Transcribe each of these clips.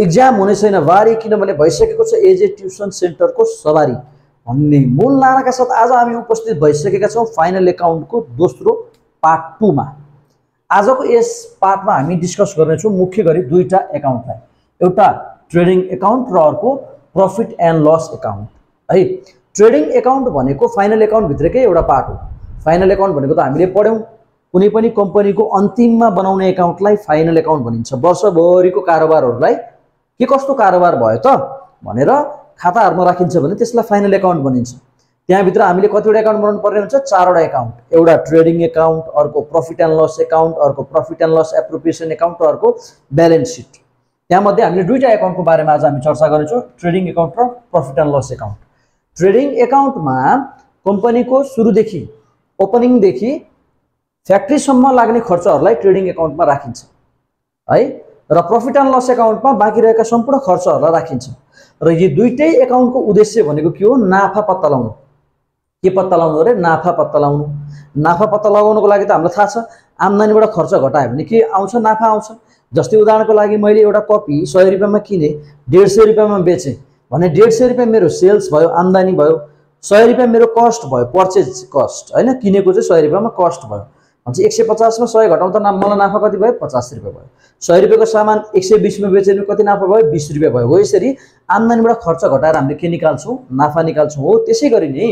Exam हुने छैन बारी किनभने भइसकेको छ एजे ट्युसन सेन्टरको सवारी भन्ने मूल नाराका साथ आज हामी उपस्थित भइसकेका छौँ फाइनल एकाउन्टको दोस्रो पार्ट टूमा आजको यस पार्टमा हामी डिस्कस गर्नेछौँ मुख्य गरी दुईवटा एकाउन्टलाई एउटा ट्रेडिङ एकाउन्ट र अर्को प्रफिट एन्ड लस एकाउन्ट है ट्रेडिङ एकाउन्ट भनेको फाइनल एकाउन्टभित्रकै एउटा पार्ट हो। फाइनल एकाउन्ट भनेको त हामीले पढ्यौँ। कुनै पनि कम्पनीको अन्तिममा बनाउने एकाउन्टलाई फाइनल एकाउन्ट भनिन्छ। वर्षभरिको कारोबारहरूलाई के कस्तो कारोबार भयो त? भनेर खाताहरूमा राखिन्छ भने त्यसलाई फाइनल एकाउन्ट भनिन्छ। त्यहाँभित्र हामीले कतिवटा एकाउन्ट बनाउनु पर्ने हुन्छ? चारवटा एकाउन्ट एउटा ट्रेडिङ एकाउन्ट अर्को प्रफिट एन्ड लस एकाउन्ट अर्को profit and loss appropriation account र अर्को ब्यालेन्स सिट त्यहाँमध्ये हामीले दुईवटा एकाउन्टको बारेमा आज हामी चर्चा गर्नेछौँ ट्रेडिङ एकाउन्ट र profit and loss account trading एकाउन्टमा कम्पनीको सुरुदेखि ओपनिङदेखि फ्याक्ट्रीसम्म लाग्ने खर्चहरूलाई ट्रेडिङ एकाउन्टमा राखिन्छ। है? र प्रफिट एन्ड लस एकाउन्टमा बाँकी रहेका सम्पूर्ण खर्चहरूलाई राखिन्छ। र यी दुइटै एकाउन्टको उद्देश्य भनेको के हो? नाफा पत्ता लगाउनु। के पत्ता लगाउनु अरे? नाफा पत्ता लगाउनु। नाफा पत्ता लगाउनुको लागि त हामीलाई थाहा छ आम्दानीबाट खर्च घटायो भने के आउँछ? नाफा आउँछ। जस्तै उदाहरणको लागि मैले एउटा कपी सय रुपियाँमा किनेँ डेढ सय रुपियाँमा बेचेँ। भने डेढ सय रुपियाँ मेरो सेल्स भयो आम्दानी भयो सय रुपियाँ मेरो कस्ट भयो पर्चेज कस्ट होइन? किनेको चाहिँ सय रुपियाँमा कस्ट भयो। भन्छ एक सय पचासमा सय घटाउँदा ना मलाई नाफा कति भयो? पचास रुपियाँ भयो। सय रुपियाँको सामान एक सय बिसमा भने कति नाफा भयो? बिस रुपियाँ भयो। हो यसरी आम्दानीबाट खर्च घटाएर हामीले के निकाल्छौँ? नाफा निकाल्छौँ। हो त्यसै गरी नै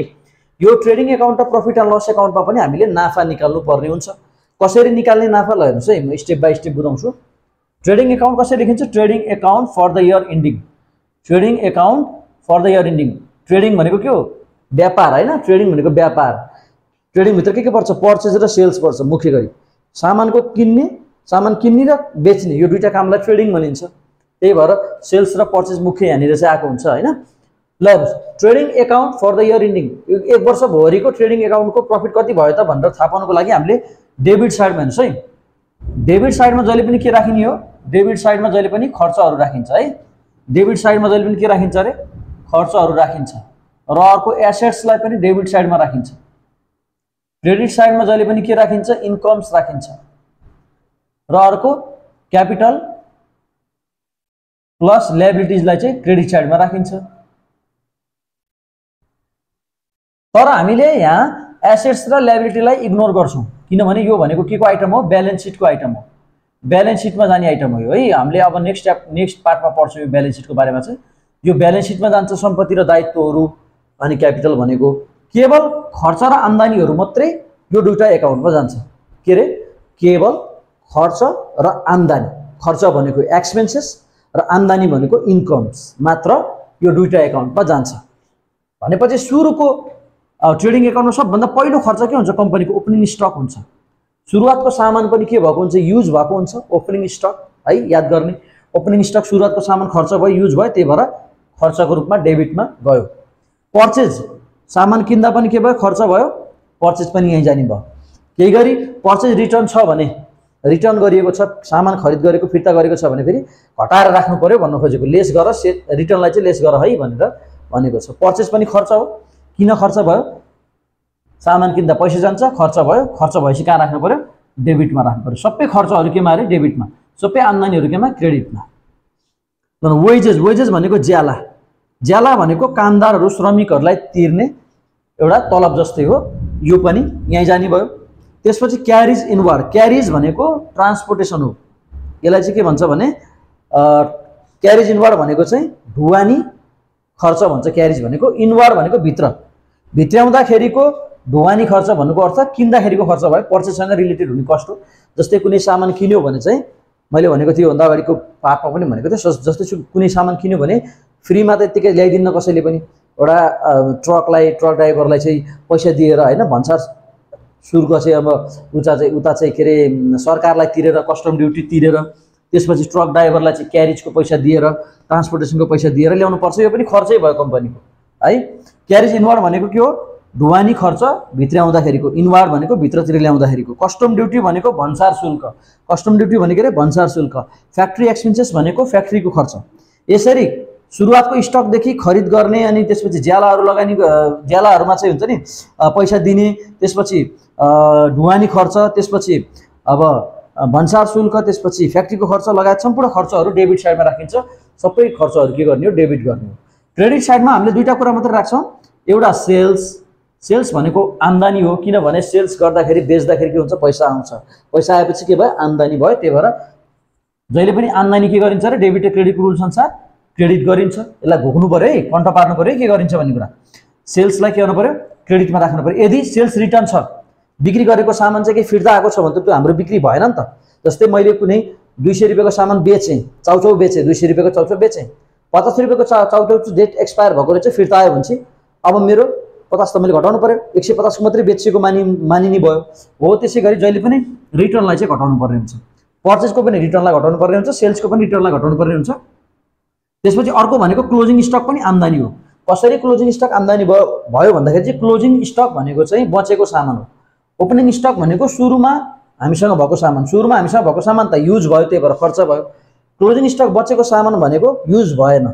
यो ट्रेडिङ एकाउन्ट र प्रफिट एन्ड लस एकाउन्टमा पनि हामीले नाफा निकाल्नु पर्ने हुन्छ। कसरी निकाल्ने नाफा? ल हेर्नुहोस् है म स्टेप बाई स्टेप बुझाउँछु। ट्रेडिङ एकाउन्ट कसरी लेखिन्छ? Trading account for the year ending trading account for the year ending trading भनेको के हो? व्यापार होइन? ट्रेडिङ भनेको व्यापार। ट्रेडिङभित्र के के पर्छ? पर्चेज र सेल्स पर्छ मुख्य गरी। सामानको किन्ने सामान किन्ने र बेच्ने यो दुइटा कामलाई ट्रेडिङ भनिन्छ। त्यही भएर सेल्स र पर्चेज मुख्य यहाँनिर चाहिँ आएको हुन्छ होइन? ल trading account for the year ending एक वर्षभरिको ट्रेडिङ एकाउन्टको प्रफिट कति भयो त भनेर थाहा पाउनुको लागि हामीले डेबिट साइडमा हेर्नुहोस् है? डेबिट साइडमा जहिले पनि के राखिने हो? डेबिट साइडमा जहिले पनि खर्चहरू राखिन्छ है? डेबिट साइडमा जहिले पनि के राखिन्छ अरे? खर्चहरू राखिन्छ। र अर्को एसेट्सलाई पनि डेबिट साइडमा राखिन्छ। क्रेडिट साइडमा जहिले पनि के राखिन्छ? इन्कम्स राखिन्छ। र अर्को क्यापिटल प्लस ल्याबिलिटिजलाई चाहिँ क्रेडिट साइडमा राखिन्छ। तर हामीले यहाँ एसेट्स र ल्याबिलिटीलाई इग्नोर गर्छौँ। किनभने यो भनेको के को आइटम हो? ब्यालेन्स सिटको आइटम हो। ब्यालेन्स सिटमा जाने आइटम हो यो है। हामीले अब नेक्स्ट एप नेक्स्ट पार्टमा पढ्छौँ यो ब्यालेन्स सिटको बारेमा चाहिँ। यो ब्यालेन्स सिटमा जान्छ सम्पत्ति र दायित्वहरू अनि क्यापिटल भनेको। केवल खर्च र आम्दानीहरू मात्रै यो दुइटा एकाउन्टमा जान्छ। के अरे? केवल खर्च र आम्दानी। खर्च भनेको एक्सपेन्सेस र आम्दानी भनेको इन्कम्स मात्र यो दुइटा एकाउन्टमा जान्छ। भनेपछि सुरुको ट्रेडिङ एकाउन्टमा सबभन्दा पहिलो खर्च के हुन्छ? कम्पनीको ओपनिङ स्टक हुन्छ। सुरुवातको सामान पनि के भएको हुन्छ? युज भएको हुन्छ। ओपनिङ स्टक है याद गर्ने। ओपनिङ स्टक सुरुवातको सामान खर्च भयो युज भयो त्यही भएर खर्चको रूपमा डेबिटमा गयो। पर्चेज सामान किन्दा पनि के भयो? खर्च भयो। पर्चेज पनि यहीँ जाने भयो। केही गरी पर्चेज रिटर्न छ भने रिटर्न गरिएको छ सामान खरिद गरेको फिर्ता गरेको छ भने फेरि घटाएर राख्नु पऱ्यो भन्नु खोजेको। लेस गर से रिटर्नलाई चाहिँ लेस गर है भनेर भनेको छ। पर्चेज पनि खर्च हो। किन खर्च भयो? सामान किन्दा पैसा जान्छ खर्च भयो। खर्च भएपछि कहाँ राख्नु पऱ्यो डेबिटमा राख्नु पऱ्यो सबै खर्चहरू केमा अरे डेबिटमा। सबै आम्दानीहरू केमा? क्रेडिटमा। वेजेस वेजेस भनेको ज्याला। ज्याला भनेको कामदारहरू श्रमिकहरूलाई तिर्ने एउटा तलब जस्तै हो। यो पनि यहीँ जाने भयो त्यसपछि क्यारिज इनवार्ड क्यारिज भनेको ट्रान्सपोर्टेसन हो। यसलाई चाहिँ के भन्छ भने क्यारिज इनवार्ड भनेको चाहिँ ढुवानी खर्च भन्छ। क्यारिज भनेको इनवार्ड भनेको भित्र। भित्र्याउँदाखेरिको ढुवानी खर्च भन्नुको अर्थ किन्दाखेरिको खर्च भयो पर्चेससँग रिलेटेड हुने कस्ट हो। जस्तै कुनै सामान किन्यो भने चाहिँ मैले भनेको थिएँ भन्दा अगाडिको पार्टमा पनि भनेको थिएँ जस्तै कुनै सामान किन्यो भने फ्रीमा त यत्तिकै ल्याइदिन्न कसैले पनि। एउटा ट्रकलाई ट्रक ड्राइभरलाई चाहिँ पैसा दिएर होइन भन्सार शुल्क चाहिँ अब उता चाहिँ उता चाहिँ के अरे सरकारलाई तिरेर कस्टम ड्युटी तिरेर त्यसपछि ट्रक ड्राइभरलाई चाहिँ क्यारिजको पैसा दिएर ट्रान्सपोर्टेसनको पैसा दिएर ल्याउनुपर्छ। यो पनि खर्चै भयो कम्पनीको है? क्यारिज इन्वार्ड भनेको के हो? ढुवानी खर्च भित्र आउँदाखेरिको। इन्वार्ड भनेको भित्रतिर ल्याउँदाखेरिको। कस्टम ड्युटी भनेको भन्सार शुल्क। कस्टम ड्युटी भनेको अरे? भन्सार शुल्क। फ्याक्ट्री एक्सपेन्सेस भनेको फ्याक्ट्रीको खर्च। यसरी सुरुवातको स्टकदेखि खरिद गर्ने अनि त्यसपछि ज्यालाहरू लगानी ज्यालाहरूमा चाहिँ हुन्छ नि पैसा दिने त्यसपछि ढुवानी खर्च त्यसपछि अब भन्सार शुल्क त्यसपछि फ्याक्ट्रीको खर्च लगायत सम्पूर्ण खर्चहरू डेबिट साइडमा राखिन्छ। सबै खर्चहरू के गर्ने हो? डेबिट गर्ने हो। क्रेडिट साइडमा हामीले दुईवटा कुरा मात्रै राख्छौँ। एउटा सेल्स सेल्स भनेको आम्दानी हो किनभने सेल्स गर्दाखेरि बेच्दाखेरि के हुन्छ? पैसा आउँछ। पैसा आएपछि के भयो? आम्दानी भयो त्यही भएर जहिले पनि आम्दानी के गरिन्छ र? डेबिट र क्रेडिटको रुल्स अनुसार क्रेडिट गरिन्छ। यसलाई घोक्नु पऱ्यो है कन्ट पार्नु पऱ्यो के गरिन्छ भन्ने कुरा। सेल्सलाई के गर्नु पऱ्यो? क्रेडिटमा राख्नु पऱ्यो। यदि सेल्स रिटर्न छ बिक्री गरेको सामान चाहिँ केही फिर्ता आएको छ भने त त्यो हाम्रो बिक्री भएन नि त। जस्तै मैले कुनै दुई सय रुपियाँको सामान बेचेँ चाउचाउ बेचेँ दुई सय रुपियाँको चाउचाउ बेचेँ पचास रुपियाँको चा चाउचाउ डेट एक्सपायर भएको रहेछ फिर्ता आयो भने चाहिँ अब मेरो पचास त मैले घटाउनु पऱ्यो। एक सय पचासको मात्रै बेचिएको मानि मानिने भयो। हो त्यसै गरी जहिले पनि रिटर्नलाई चाहिँ घटाउनु पर्ने हुन्छ। पर्चेसको पनि रिटर्नलाई घटाउनु पर्ने हुन्छ सेल्सको पनि रिटर्नलाई घटाउनु पर्ने हुन्छ। त्यसपछि अर्को भनेको क्लोजिङ स्टक पनि आम्दानी हो। कसरी क्लोजिङ स्टक आम्दानी भयो? भयो भन्दाखेरि चाहिँ क्लोजिङ स्टक भनेको चाहिँ बचेको सामान हो। ओपनिङ स्टक भनेको सुरुमा हामीसँग भएको सामान। सुरुमा हामीसँग भएको सामान त युज भयो त्यही भएर खर्च भयो। क्लोजिङ स्टक बचेको सामान भनेको युज भएन।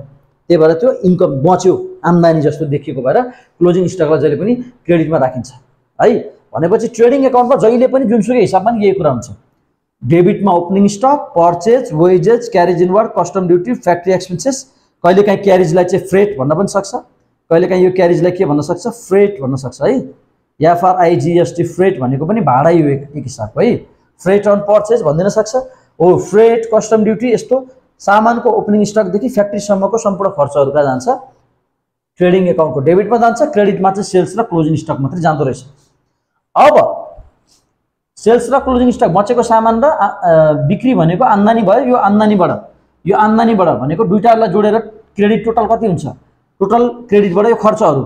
त्यही भएर त्यो इन्कम बच्यो आम्दानी जस्तो देखिएको भएर क्लोजिङ स्टकलाई जहिले पनि क्रेडिटमा राखिन्छ। है? भनेपछि ट्रेडिङ एकाउन्टमा जहिले पनि जुनसुकै हिसाबमा यही कुरा हुन्छ। डेबिटमा opening stock purchase wages carriage inward custom duty factory expenses. कहिलेकाहीँ क्यारेजलाई चाहिँ फ्रेट भन्न पनि सक्छ। कहिलेकाहीँ यो क्यारेजलाई के भन्न सक्छ? फ्रेट भन्न सक्छ है? एफआरआइजिएसटी फ्रेट भनेको पनि भाडा यो एक हिसाबको है? फ्रेट अन पर्चेज भनिदिन सक्छ। हो फ्रेट कस्टम ड्युटी यस्तो सामानको ओपनिङ स्टकदेखि फ्याक्ट्रीसम्मको सम्पूर्ण खर्चहरू कहाँ जान्छ। ट्रेडिङ एकाउन्टको डेबिटमा जान्छ। क्रेडिटमा चाहिँ सेल्स र क्लोजिङ स्टक मात्रै जाँदो रहेछ। अब सेल्स र क्लोजिङ स्टक बचेको सामान र बिक्री भनेको आम्दानी भयो यो आम्दानीबाट। यो आम्दानीबाट भनेको दुइटालाई जोडेर क्रेडिट टोटल कति हुन्छ? टोटल क्रेडिटबाट यो खर्चहरू।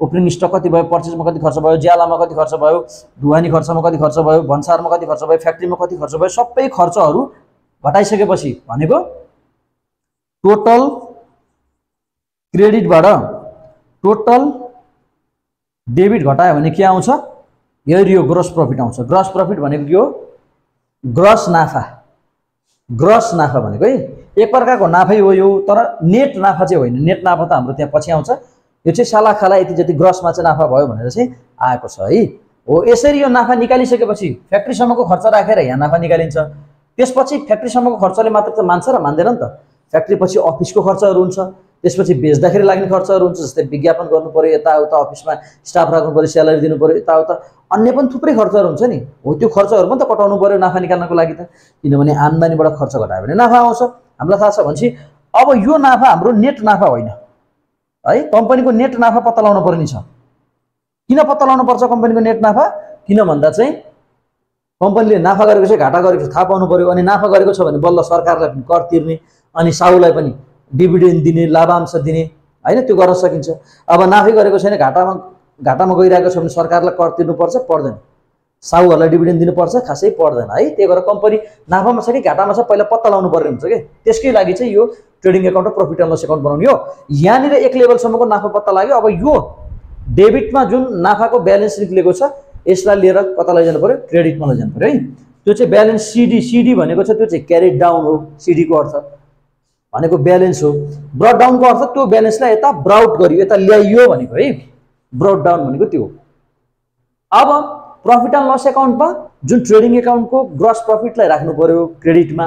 ओपनिङ स्टक कति भयो पर्चेसमा कति खर्च भयो ज्यालामा कति खर्च भयो धुवानी खर्चमा कति खर्च भयो भन्सारमा कति खर्च भयो फ्याक्ट्रीमा कति खर्च भयो सबै खर्चहरू घटाइसकेपछि भनेको टोटल क्रेडिटबाट टोटल डेबिट घटायो भने के आउँछ? यही यो ग्रस प्रफिट आउँछ। ग्रस प्रफिट भनेको के हो? ग्रस नाफा। ग्रस नाफा भनेको है। एक प्रकारको नाफै हो यो तर नेट नाफा चाहिँ होइन। नेट नाफा त हाम्रो त्यहाँ पछि आउँछ। यो चाहिँ साला खाला यति जति ग्रसमा चाहिँ नाफा भयो भनेर चाहिँ आएको छ है। हो यसरी यो नाफा निकालिसकेपछि फ्याक्ट्रीसम्मको खर्च राखेर यहाँ नाफा निकालिन्छ। त्यसपछि फ्याक्ट्रीसम्मको खर्चले मात्र त मान्छ र मान्दैन नि त। फ्याक्ट्री पछि अफिसको खर्चहरू हुन्छ। त्यसपछि बेच्दाखेरि लाग्ने खर्चहरू हुन्छ जस्तै विज्ञापन गर्नु पऱ्यो यताउता अफिसमा स्टाफ राख्नु पऱ्यो स्यालेरी दिनु पऱ्यो यताउता अन्य पनि थुप्रै खर्चहरू हुन्छ नि। हो त्यो खर्चहरू पनि त कटाउनु पऱ्यो नाफा निकाल्नको लागि त। किनभने आम्दानीबाट खर्च घटायो भने नाफा आउँछ। हामीलाई थाहा छ भनेपछि अब यो नाफा हाम्रो नेट नाफा होइन। है कम्पनीको नेट नाफा पत्ता लगाउनु पर्ने छ। किन पत्ता लगाउनु पर्छ कम्पनीको नेट नाफा? किन भन्दा चाहिँ कम्पनीले नाफा गरेको चाहिँ घाटा गरेको थाहा पाउनु पऱ्यो अनि नाफा गरेको छ भने बल्ल सरकारलाई पनि कर तिर्ने अनि साहुलाई पनि। डिभिडेन्ड दिने लाभांश दिने होइन? त्यो गर्न सकिन्छ। अब नाफै गरेको छैन घाटामा घाटामा गइरहेको छ भने सरकारलाई कर तिर्नुपर्छ पर्दैन। साहुहरूलाई डिभिडेन्ड दिनुपर्छ खासै पर्दैन है? त्यही भएर कम्पनी नाफामा छ कि घाटामा छ पहिला पत्ता लगाउनु पर्ने हुन्छ कि? त्यसकै लागि चाहिँ यो ट्रेडिङ एकाउन्ट र प्रफिट एन्ड लस एकाउन्ट बनाउने हो। यहाँनिर एक लेभलसम्मको नाफा पत्ता लाग्यो। अब यो डेबिटमा जुन नाफाको ब्यालेन्स निक्लेको छ यसलाई लिएर कता लैजानु पऱ्यो क्रेडिटमा लैजानु पऱ्यो है? त्यो चाहिँ ब्यालेन्स सिडी सिडी भनेको छ त्यो चाहिँ क्यारेट डाउन हो सिडीको अर्थ। भनेको ब्यालेन्स हो। ब्रड डाउनको अर्थ त्यो ब्यालेन्सलाई यता ब्राउट गरियो यता ल्याइयो भनेको है। ब्रड डाउन भनेको त्यो अब प्रफिट एन्ड लस एकाउन्टमा जुन ट्रेडिङ एकाउन्टको ग्रस प्रफिटलाई राख्नु पऱ्यो क्रेडिटमा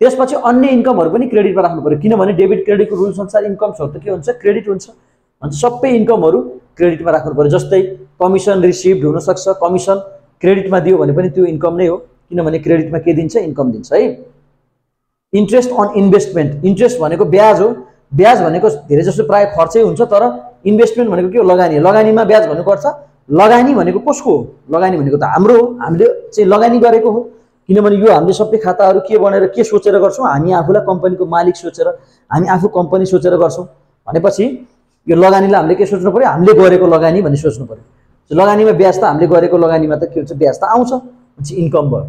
त्यसपछि अन्य इन्कमहरू पनि क्रेडिटमा राख्नु पऱ्यो किनभने डेबिट क्रेडिटको रुल्स अनुसार इन्कम्सहरू त के हुन्छ? क्रेडिट हुन्छ। अनि सबै इन्कमहरू क्रेडिटमा राख्नु पऱ्यो जस्तै कमिसन रिसिभ्ड हुनसक्छ। कमिसन क्रेडिटमा दियो भने पनि त्यो इन्कम नै हो। किनभने क्रेडिटमा के दिन्छ? इन्कम दिन्छ है। इन्ट्रेस्ट अन इन्भेस्टमेन्ट इन्ट्रेस्ट भनेको ब्याज हो। ब्याज भनेको धेरै जसो प्रायः खर्चै हुन्छ तर इन्भेस्टमेन्ट भनेको के हो? लगानी लगानीमा ब्याज भनेको अर्थ लगानी भनेको कसको हो? लगानी भनेको त हाम्रो हो। हामीले चाहिँ लगानी गरेको हो। किनभने यो हामीले सबै खाताहरू के बनेर के सोचेर गर्छौँ? हामी आफूलाई कम्पनीको मालिक सोचेर हामी आफू कम्पनी सोचेर गर्छौँ। भनेपछि यो लगानीलाई हामीले के सोच्नु पऱ्यो हामीले गरेको लगानी भन्ने सोच्नु पऱ्यो लगानीमा ब्याज त हामीले गरेको लगानीमा त के हुन्छ? ब्याज त आउँछ। इन्कम भयो।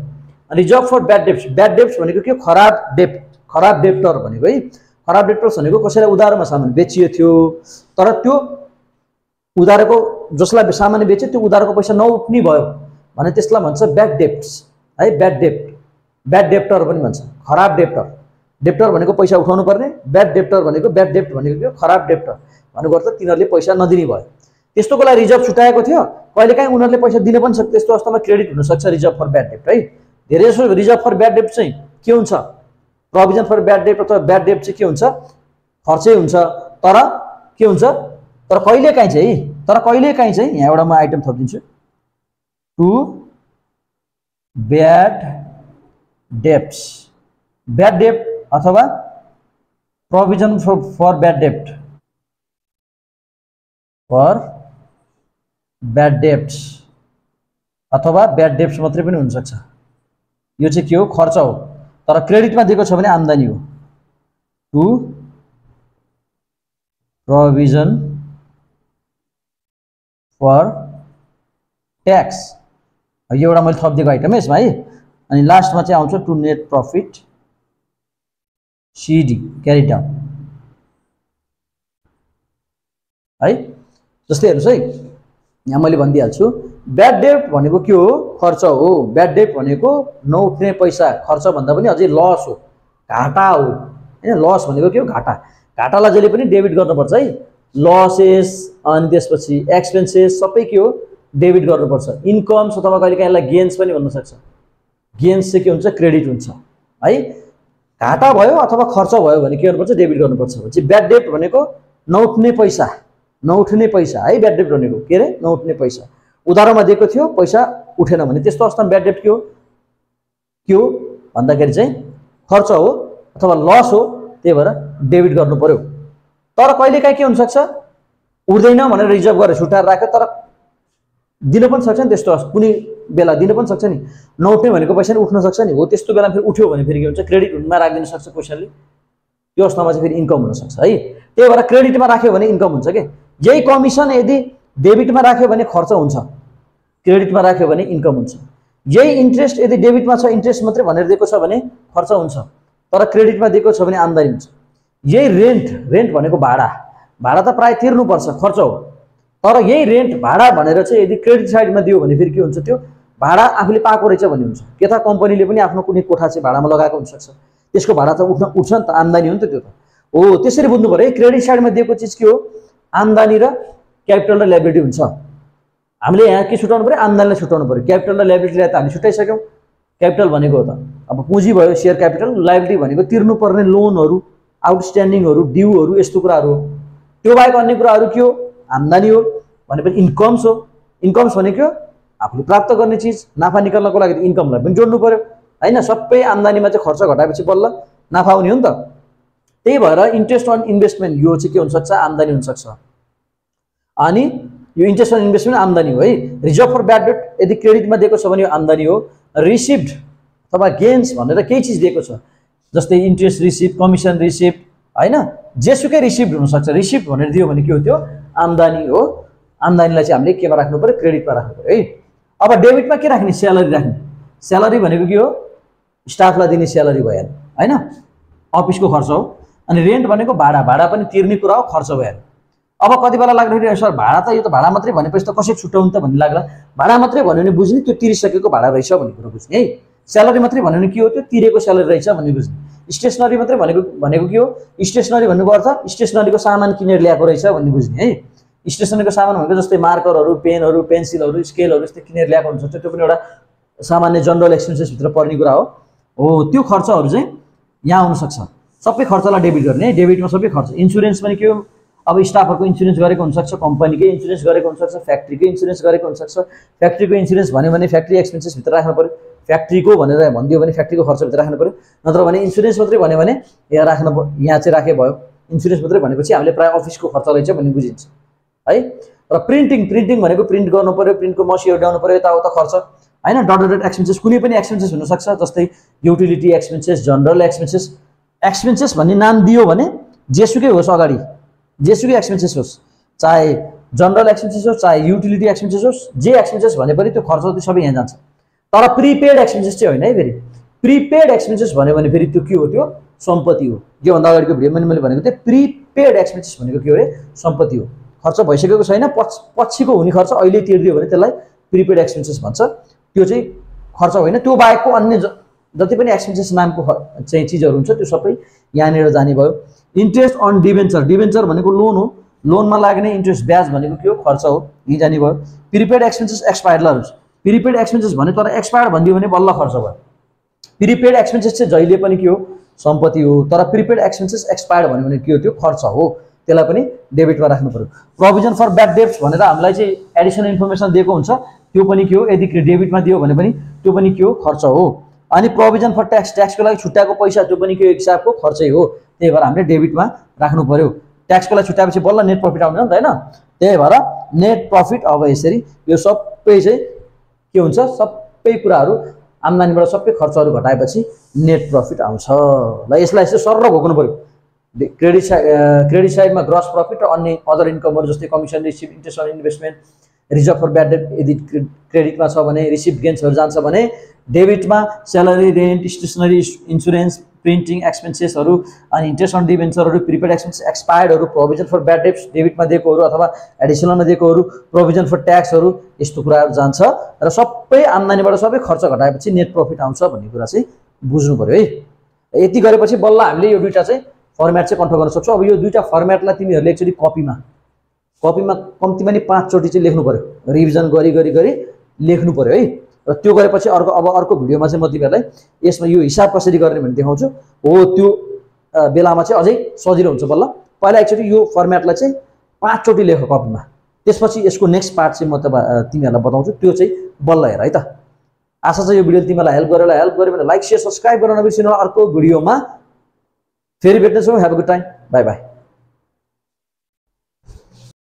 Reserve for bad debts bad debts भनेको के खराब डेप खराब डेप्टर भनेको है खराब डेप्टर्स भनेको कसैलाई उधारोमा सामान बेचियो थियो तर त्यो उधारको जसलाई सामान बेच्यो त्यो उधारको पैसा नउठ्ने भयो भने त्यसलाई भन्छ ब्याड डेप्ट्स है ब्याड डेप्ट ब्याड डेप्टर पनि भन्छ खराब डेप्टर डेप्टर भनेको पैसा उठाउनु पर्ने ब्याड डेप्टर भनेको ब्याड डेप्ट भनेको के खराब डेप्टर भनेको अर्थ तिनीहरूले पैसा नदिने भयो त्यस्तोको लागि रिजर्भ छुट्याएको थियो कहिलेकाहीँ उनीहरूले पैसा दिन पनि सक्छ त्यस्तो अवस्थामा क्रेडिट हुनसक्छ रिजर्भ फर ब्याड डेप्ट है धेरै जसो रिजर्भ फर ब्याड डेप्ट चाहिँ के हुन्छ? प्रोभिजन फर ब्याड डेप्ट अथवा ब्याड डेप्ट चाहिँ के हुन्छ? खर्चै हुन्छ। तर के हुन्छ? तर कहिलेकाहीँ चाहिँ तर कहिलेकाहीँ चाहिँ यहाँ एउटा म आइटम थपिदिन्छु। टु ब्याड डेप्स ब्याड डेप्ट अथवा प्रोभिजन फर फर ब्याड डेप्ट फर ब्याड डेप्ट्स अथवा ब्याड डेप्ट्स मात्रै पनि हुनसक्छ। यो चाहिँ के हो? खर्च हो। तर क्रेडिटमा दिएको छ भने आम्दानी हो। To provision for tax. यो एउटा मैले थपिदिएको आइटम यसमा है? अनि लास्टमा चाहिँ आउँछ to net profit C D carry down. है? जस्तै हेर्नुहोस् है। यहाँ मैले भनिदिइहाल्छु। ब्याड डेट भनेको के हो? खर्च हो। ब्याड डेट भनेको नउठ्ने पैसा खर्च भन्दा पनि अझै लस हो। घाटा हो। होइन लस भनेको के हो? घाटा। घाटालाई जहिले पनि डेबिट गर्नुपर्छ है। लसेस अनि त्यसपछि एक्सपेन्सेस सबै के हो? डेबिट गर्नुपर्छ। इन्कम्स अथवा कहिले काहीँ यसलाई गेन्स पनि भन्न सक्छ। गेन्स चाहिँ के हुन्छ? क्रेडिट हुन्छ। है? घाटा भयो अथवा खर्च भयो भने के गर्नुपर्छ? डेबिट गर्नुपर्छ। चाहिँ ब्याड डेट भनेको नउठ्ने पैसा। नउठ्ने पैसा। है ब्याड डेट भनेको के अरे? नउठ्ने पैसा। उधारोमा दिएको थियो पैसा उठेन भने। त्यस्तो अवस्थामा ब्याड डेट के हो? के हो? भन्दाखेरि चाहिँ खर्च हो अथवा लस हो त्यही भएर डेबिट गर्नु पऱ्यो तर कहिलेकाहीँ के हुनसक्छ? उठ्दैन भनेर रिजर्भ गरेर छुट्याएर राख्यो तर दिन पनि सक्छ नि त्यस्तो कुनै बेला दिन पनि सक्छ नि। नउठ्ने भनेको पैसा नि उठ्न सक्छ नि। हो त्यस्तो बेला फेरि उठ्यो भने फेरि के हुन्छ? क्रेडिटमा राखिदिन सक्छ क्वेसनले त्यो अवस्थामा चाहिँ फेरि इन्कम हुनसक्छ है। त्यही भएर क्रेडिटमा राख्यो भने इन्कम हुन्छ कि? यही कमिसन यदि डेबिटमा राख्यो भने खर्च हुन्छ। क्रेडिटमा राख्यो भने इन्कम हुन्छ। यही इन्ट्रेस्ट यदि डेबिटमा छ इन्ट्रेस्ट मात्रै भनेर दिएको छ भने खर्च हुन्छ। तर क्रेडिटमा दिएको छ भने आम्दानी हुन्छ। यही रेन्ट रेन्ट भनेको भाडा। भाडा त प्रायः तिर्नुपर्छ खर्च हो। तर यही रेन्ट भाडा भनेर चाहिँ यदि क्रेडिट साइडमा दियो भने फेरि के हुन्छ त्यो? भाडा आफूले पाएको रहेछ भन्ने हुन्छ। के त कम्पनीले पनि आफ्नो कुनै कोठा चाहिँ भाडामा लगाएको हुनसक्छ। त्यसको भाडा त उठ्न उठ्छ नि त आम्दानी हो नि त त्यो त। हो त्यसरी बुझ्नु पऱ्यो। है क्रेडिट साइडमा दिएको चिज के हो? आम्दानी र क्यापिटल र लाइबिलिटी हुन्छ। हामीले यहाँ के छुट्याउनु पऱ्यो? आम्दानीलाई छुट्याउनु पऱ्यो। क्यापिटल र लाइबिलिटीलाई त हामीले छुट्याइसक्यौँ। क्यापिटल भनेको त। अब पुँजी भयो सेयर क्यापिटल लाइबिलिटी भनेको तिर्नुपर्ने लोनहरू आउटस्ट्यान्डिङहरू ड्युहरू यस्तो कुराहरू हो। त्यो बाहेक अन्य कुराहरू के हो? आम्दानी हो। भनेपछि इन्कम्स हो। इन्कम्स भनेको आफूले प्राप्त गर्ने चिज नाफा निकाल्नको लागि इन्कमलाई पनि जोड्नु पऱ्यो। होइन? सबै आम्दानीमा चाहिँ खर्च घटाएपछि बल्ल नाफा हुने हो नि त। त्यही भएर इन्ट्रेस्ट अन इन्भेस्टमेन्ट यो चाहिँ के हुनसक्छ? आम्दानी हुनसक्छ। अनि यो इन्ट्रेस्ट अन इन्भेस्टमेन्ट आम्दानी हो है? रिजर्भ फर ब्याड डेट यदि क्रेडिटमा दिएको छ भने यो आम्दानी हो। रिसिप्ड अथवा गेन्स भनेर केही चिज दिएको छ। जस्तै इन्ट्रेस्ट रिसिप्ट कमिसन रिसिप्ट होइन? जेसुकै रिसिप्ट हुनसक्छ। रिसिप्ट भनेर दियो भने के हो त्यो? आम्दानी हो। आम्दानीलाई चाहिँ हामीले केमा राख्नु पऱ्यो? क्रेडिटमा राख्नु पऱ्यो है? अब डेबिटमा के राख्ने? स्यालेरी राख्ने। स्यालेरी भनेको के हो? स्टाफलाई दिने स्यालेरी भयो होइन? अफिसको खर्च हो। अनि रेन्ट भनेको भाडा। भाडा पनि तिर्ने कुरा हो खर्च भयो अब कति बेला लाग्दाखेरि सर भाडा त यो त भाडा मात्रै भनेपछि त कसरी छुट्याउनु त भन्ने लाग्ला। भाडा मात्रै भन्यो भने बुझ्ने त्यो तिरिसकेको भाडा रहेछ भन्ने कुरो बुझ्ने है? स्यालेरी मात्रै भन्यो भने के हो त्यो? तिरेको स्यालेरी रहेछ भन्ने बुझ्ने। स्टेसनरी मात्रै भनेको भनेको के हो? स्टेसनरी भन्नुको अर्थ स्टेसनरीको सामान किनेर ल्याएको रहेछ भन्ने बुझ्ने है? स्टेसनरीको सामान भनेको जस्तै मार्करहरू पेनहरू पेन्सिलहरू स्केलहरू यस्तै किनेर ल्याएको हुन्छ। त्यो पनि एउटा सामान्य जनरल एक्सपेन्सेसभित्र पर्ने कुरा हो। हो त्यो खर्चहरू चाहिँ यहाँ आउनसक्छ सबै खर्चलाई डेबिट गर्ने डेबिटमा सबै खर्च। इन्सुरेन्स पनि के हो? अब स्टाफहरूको इन्सुरेन्स गरेको हुनसक्छ कम्पनीकै इन्सुरेन्स गरेको हुनसक्छ फ्याक्ट्रीकै इन्सुरेन्स गरेको हुनसक्छ। फ्याक्ट्रीको इन्सुरेन्स भन्यो भने फ्याक्ट्री एक्सपेन्सेसभित्र राख्नु पऱ्यो फ्याक्ट्रीको भनेर भनिदियो भने फ्याक्ट्रीको खर्चभित्र राख्नु पऱ्यो नत्र भने इन्सुरेन्स मात्रै भन्यो भने यहाँ राख्नु यहाँ चाहिँ राखे भयो। इन्सुरेन्स मात्रै भनेपछि हामीले प्रायः अफिसको खर्च रहेछ भन्ने बुझिन्छ। है? र प्रिन्टिङ प्रिन्टिङ भनेको प्रिन्ट गर्नु पऱ्यो प्रिन्टको मसी ल्याउनु पऱ्यो यताउता खर्च। होइन? डट डट एक्सपेन्सेस कुनै पनि एक्सपेन्सेस हुनसक्छ जस्तै utility expenses general expenses. Expenses भन्ने नाम दियो भने जेसुकै होस् अगाडि। जेसुकै एक्सपेन्सेस होस् चाहे जनरल एक्सपेन्सेस होस् चाहे युटिलिटी एक्सपेन्सेस होस् जे एक्सपेन्सेस भने पनि त्यो खर्च त्यो सबै यहाँ जान्छ। तर प्रिपेड एक्सपेन्सेस चाहिँ होइन है फेरि। प्रिपेड एक्सपेन्सेस भन्यो भने फेरि त्यो के हो त्यो? सम्पत्ति हो। योभन्दा अगाडिको भिडियोमा मैले भनेको थिएँ प्रिपेड एक्सपेन्सेस भनेको के हो अरे सम्पत्ति हो। खर्च भइसकेको छैन पछि पछिको हुने खर्च अहिले तिरिदियो भने त्यसलाई प्रिपेड एक्सपेन्सेस भन्छ। त्यो चाहिँ खर्च होइन। त्यो बाहेकको अन्य जति पनि एक्सपेन्सेस नामको चाहिँ चिजहरू हुन्छ त्यो सबै यहाँनिर जाने भयो। इन्ट्रेस्ट अन डिभेन्चर डिभेन्चर भनेको लोन हो। लोनमा लाग्ने इन्ट्रेस्ट ब्याज भनेको के हो? खर्च हो। यहीँ जाने भयो प्रिपेड एक्सपेन्सेस एक्सपायर्ड ल प्रिपेड एक्सपेन्सेस भने तर एक्सपायर्ड भनिदियो भने बल्ल खर्च भयो। प्रिपेड एक्सपेन्सेस चाहिँ जहिले पनि के हो? सम्पत्ति हो। तर प्रिपेड एक्सपेन्सेस एक्सपायर्ड भन्यो भने के हो? त्यो खर्च हो। त्यसलाई पनि डेबिटमा राख्नु पऱ्यो। प्रोभिजन फर ब्याड डेब्ट्स भनेर हामीलाई चाहिँ एडिसनल इन्फर्मेसन दिएको हुन्छ। त्यो पनि के हो? यदि डेबिटमा दियो भने पनि त्यो पनि के हो? खर्च हो। अनि प्रोभिजन फर ट्याक्स ट्याक्सको लागि छुट्याएको पैसा त्यो पनि के हिसाबको खर्चै हो। त्यही भएर हामीले डेबिटमा राख्नु पऱ्यो ट्याक्सको लागि छुट्याएपछि बल्ल नेट प्रफिट आउँदैन नि त होइन? त्यही भएर नेट प्रफिट अब यसरी यो सबै चाहिँ के हुन्छ? सबै कुराहरू आम्दानीबाट सबै खर्चहरू घटाएपछि नेट प्रफिट आउँछ। ल यसलाई चाहिँ सर्र घोक्नु पऱ्यो क्रेडिट साइड क्रेडिट साइडमा ग्रस प्रफिट र अन्य अदर इन्कमहरू जस्तै commission receive interest on investment reserve for bad debt यदि क्रेडिटमा छ भने रिसिभ गेन्सहरू जान्छ भने डेबिटमा salary rent stationery insurance printing एक्सपेन्सेसहरू अनि इन्ट्रेस्ट अन डिभेन्चरहरू प्रिपेड एक्सपेन्स एक्सपायर्डहरू प्रोभिजन फर ब्याड डेप्स डेबिटमा दिएकोहरू अथवा एडिसनलमा दिएकोहरू प्रोभिजन फर ट्याक्सहरू यस्तो कुराहरू जान्छ। र सबै आम्दानीबाट सबै खर्च घटाएपछि नेट प्रफिट आउँछ भन्ने कुरा चाहिँ बुझ्नु पऱ्यो है। यति गरेपछि बल्ल हामीले यो दुइटा चाहिँ फर्मेट चाहिँ कन्ट्रोल गर्न सक्छौँ। अब यो दुइटा फर्मेटलाई तिमीहरूले एकचोटि कपीमा कपीमा कम्तीमा नि पाँचचोटि चाहिँ लेख्नु पऱ्यो रिभिजन गरी गरी गरी लेख्नु पऱ्यो है। र त्यो गरेपछि अर्को अब अर्को भिडियोमा चाहिँ म तिमीहरूलाई यसमा यो हिसाब कसरी गर्ने भन्ने देखाउँछु। हो त्यो बेलामा चाहिँ अझै सजिलो हुन्छ बल्ल। पहिला एकचोटि यो फर्मेटलाई चाहिँ पाँचचोटि लेख कपीमा त्यसपछि यसको नेक्स्ट पार्ट चाहिँ म तपाईँ तिमीहरूलाई बताउँछु। त्यो चाहिँ बल्ल हेर है त। आशा छ यो भिडियो तिमीलाई हेल्प गरेर हेल्प गर्यो भने लाइक सेयर सब्सक्राइब गर्न नबिर्सिनु अर्को भिडियोमा फेरि भेट्नेछौँ। Have a good time bye bye